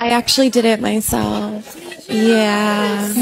I actually did it myself. Yeah.